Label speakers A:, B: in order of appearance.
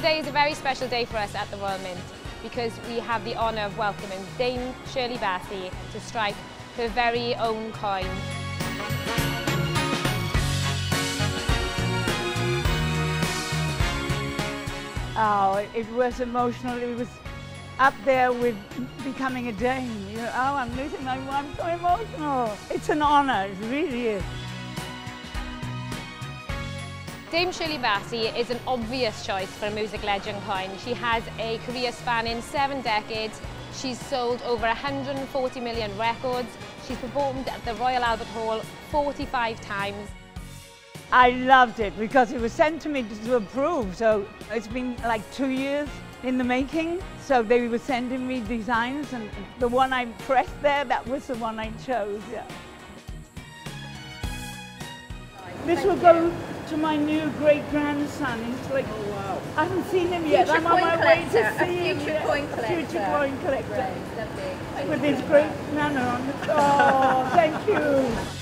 A: Today is a very special day for us at the Royal Mint because we have the honour of welcoming Dame Shirley Bassey to strike her very own coin.
B: Oh, it was emotional. It was up there with becoming a dame. You know, oh, I'm losing my, I'm so emotional. It's an honour, it really is.
A: Dame Shirley Bassey is an obvious choice for a music legend coin. She has a career spanning seven decades. She's sold over 140 million records. She's performed at the Royal Albert Hall 45 times.
B: I loved it because it was sent to me to approve. So it's been like two years in the making. So they were sending me designs and the one I pressed there, that was the one I chose, yeah. This will go to my new great grandson. He's like, oh wow. I haven't seen him yet.
C: Future
B: I'm on my way to
C: a
B: see him.
C: future coin collector.
B: Future coin collector.
C: Right, lovely.
B: With his great manner on the. Oh, thank you.